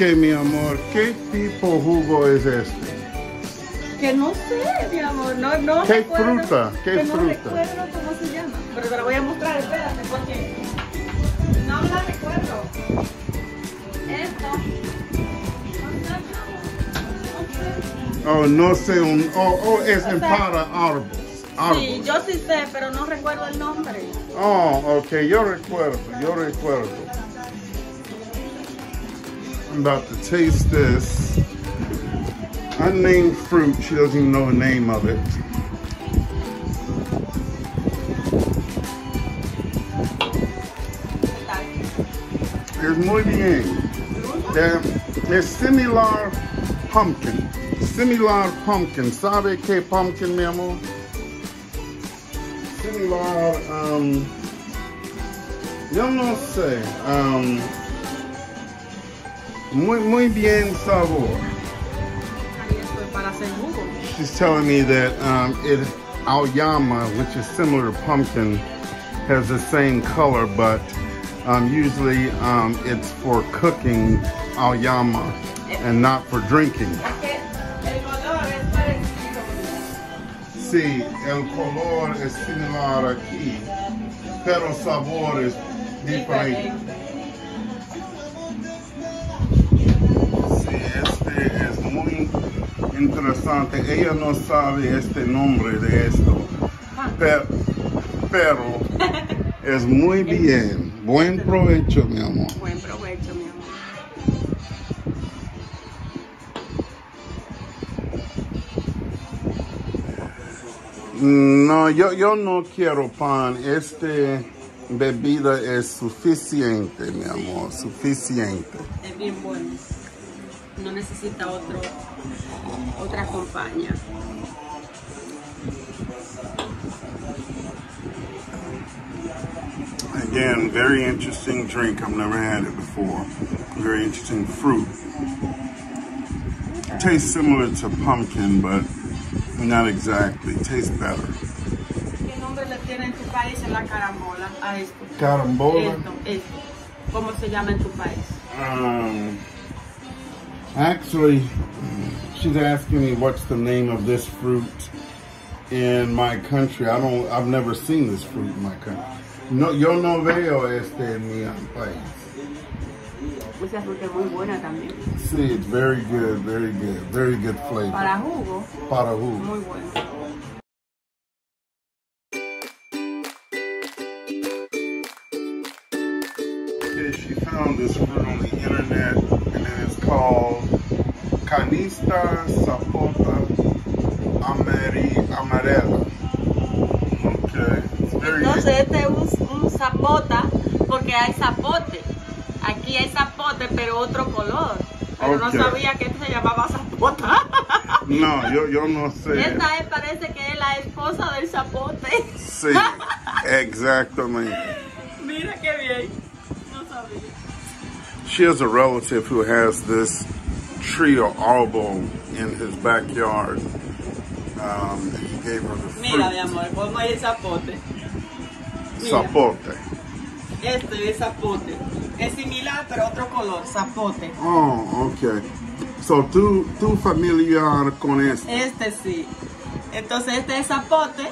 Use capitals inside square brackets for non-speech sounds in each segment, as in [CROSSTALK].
Ok, mi amor, ¿qué tipo de jugo es este? Que no sé, mi amor, no, no ¿Qué recuerdo, fruta? ¿Qué que no fruta? recuerdo cómo se llama, pero te la voy a mostrar, espérate, porque no la recuerdo. Esto. Oh, no sé, un, oh, oh, es en para árboles. Sí, yo sí sé, pero no recuerdo el nombre. Oh, ok, yo recuerdo, yo recuerdo. I'm about to taste this unnamed fruit. She doesn't even know the name of it. Es muy bien. De- Es similar pumpkin. Similar pumpkin. ¿Sabe qué pumpkin, mi amor? Similar, um, yo no sé. Um, muy, muy bien sabor. She's telling me that um, it auyama, which is similar to pumpkin, has the same color, but um, usually um, it's for cooking auyama and not for drinking. Sí, el color es similar aquí, pero sabor es diferente. Interesante. Ella no sabe este nombre de esto, pero, pero es muy [LAUGHS] bien. Buen provecho, mi amor. Buen provecho, mi amor. No, yo, yo no quiero pan. Este bebida es suficiente, mi amor, suficiente. Es bien bueno. No necesita otro, otra compañía. Again, very interesting drink. I've never had it before. Very interesting fruit. Tastes similar to pumpkin, but not exactly. Tastes better. ¿Qué nombre le tiene en tu país en la carambola a esto? Carambola. Esto, esto. ¿Cómo se llama en tu país? Um, actually, she's asking me what's the name of this fruit in my country. I don't. I've never seen this fruit in my country. No, yo no veo este en mi país. Esa fruta es muy buena también. See, it's very good, very good, very good flavor. Para jugo, Para who? muy bueno. Okay, she found this Canista Sapota Ameri Amarela. Okay, Entonces este es un, un zapota porque hay zapote. Aquí hay zapote pero otro color. Pero Ok. no sabía que esto se llamaba zapota. [LAUGHS] No, yo, yo no sé. Esta es, parece que es la esposa del zapote. Sí, exactamente. [LAUGHS] Mira qué bien. No sabía. She has a relative who has this tree or arbol in his backyard. Um, he gave her the Mira, mi fruit. amor, ¿cómo es el zapote? Mira. Zapote. Este es zapote. Es similar pero otro color, zapote. Oh, okay. So tú, tú familiar con esto. Este sí. Entonces este es zapote,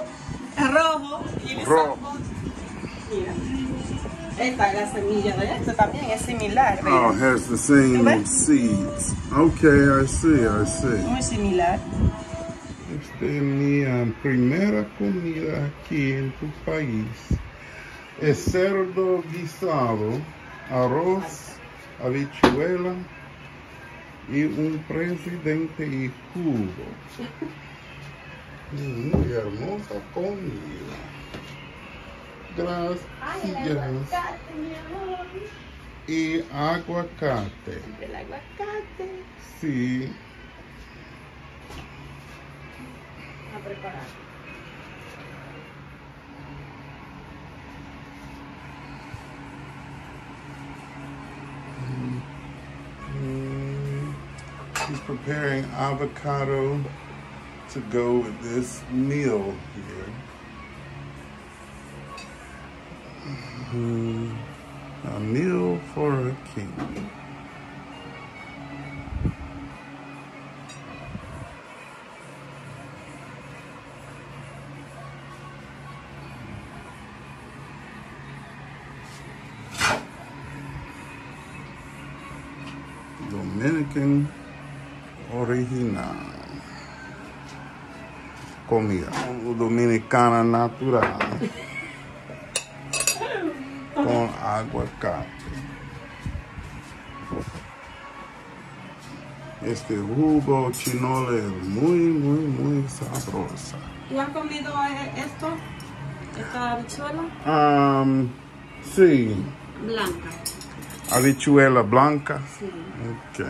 rojo y el Rojo. zapote. Mira. Esta es la semilla de también, es similar. ¿ves? Oh, has the same ves? seeds. Okay, I see, I see. Muy similar. Esta es mi um, primera comida aquí en tu país. Es cerdo guisado, arroz, habichuela y un presidente y jugo. [LAUGHS] Muy hermosa comida. Gracias. Y aguacate. El aguacate. Sí. A preparar. Mm, She's preparing avocado to go with this meal here. Uhum. A meal for a king. Dominican original. Comida dominicana natural. Con aguacate. Este jugo chinole es muy, muy, muy sabrosa. ¿Tú has comido eh, esto? ¿Esta habichuela? Um, sí, Blanca. habichuela blanca. Sí. Ok.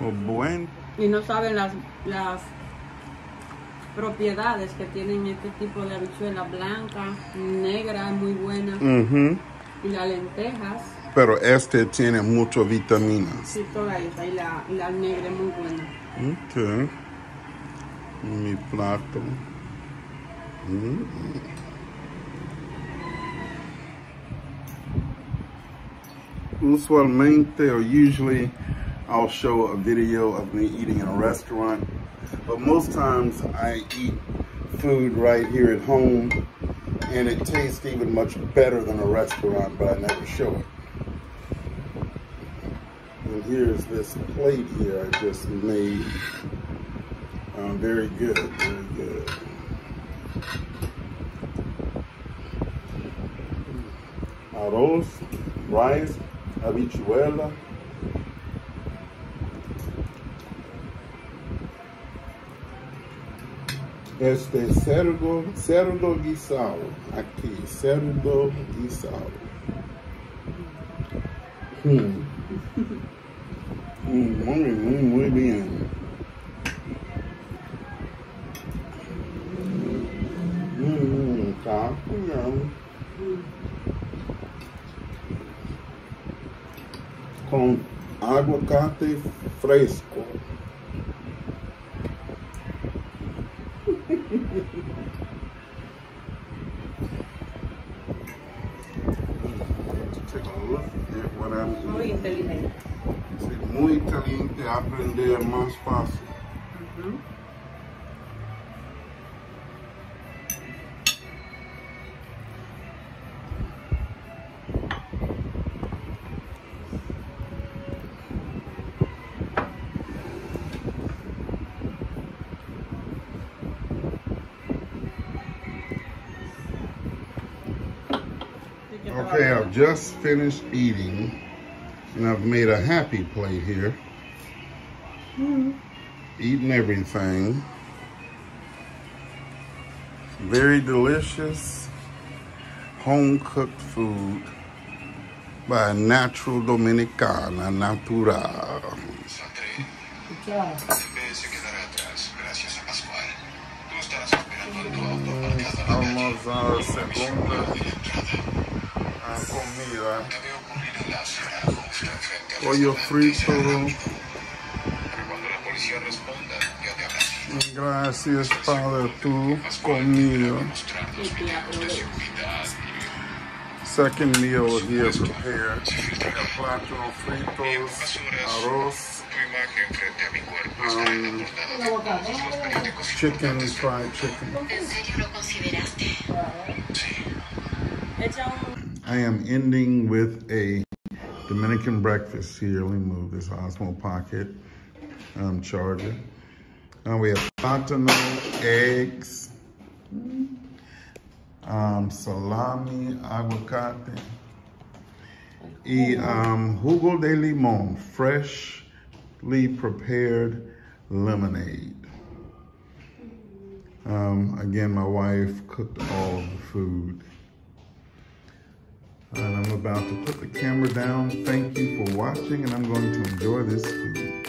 Oh, bueno. Y no saben las, las propiedades que tienen este tipo de habichuela blanca, negra, muy buena. Ujú. Y las lentejas, Pero este tiene muchas vitaminas. sí, toda esa. Y la, y la negra es muy buena. Ok. Mi plato. Mm. Usualmente or usually I'll show a video of me eating in a restaurant. But most times I eat food right here at home and it tastes even much better than a restaurant, but I never show it. And here's this plate here I just made. Um, very good, very good. Arroz, rice, habichuela. Este é Sérgio, Sérgio Guissal, aqui, Sérgio Guissal. Hum. Hum, hum. hum, muito, muito muy bien. Hum, tá, não. Com água, cata fresco. Muy inteligente. Sí, muy inteligente aprender más fácil. Ujú. Sí Okay. I've just finished eating and I've made a happy plate here. Hmm. Eating everything. Very delicious home cooked food by a natural Dominicana natural. se quedará atrás gracias a Pascual. Tú estarás esperando en tu auto aparcado en la Almorzar segunda al Pollo restaurante. Sea frito. rápido, que cuando la policía responda, ya te habrás ido. Gracias para tu comida. Mostrar Sí, los sí, videos de aprovecho. seguridad. Second meal here prepared. El plato fritos, arroz, Tu imagen frente a mi cuerpo está en la portada de todos chicken, fried chicken. I am ending with a Dominican breakfast here. Let me move this Osmo Pocket um, charger. And we have plátano, eggs, um, salami, aguacate, y um, jugo de limón, freshly prepared lemonade. Um, again, my wife cooked all the food. And I'm about to put the camera down. Thank you for watching, and I'm going to enjoy this food.